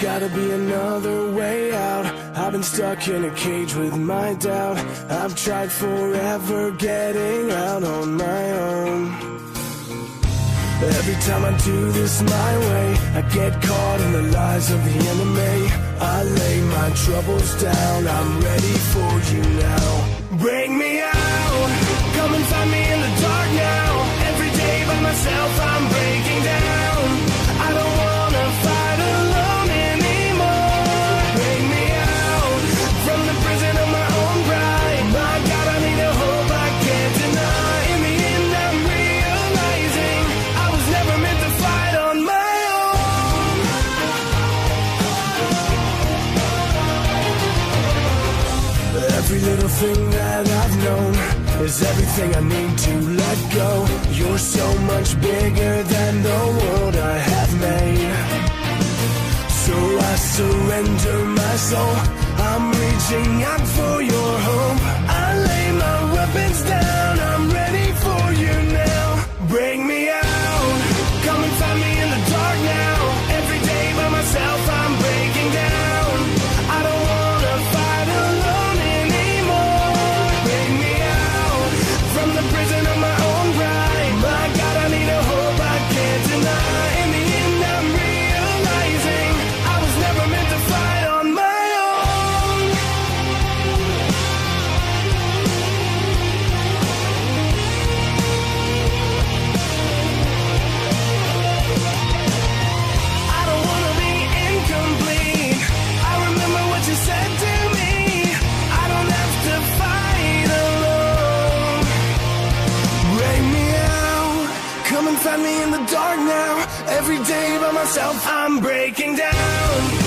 gotta be another way out. I've been stuck in a cage with my doubt. I've tried forever getting out on my own. Every time I do this my way I get caught in the lies of the enemy. I lay my troubles down. I'm ready for you now. Bring me out. Come and find me in the dark now. Every day by myself I'm Thing that I've known is everything I need to let go. You're so much bigger than the world I have made. So I surrender my soul. Me in the dark now. Every day by myself, I'm breaking down.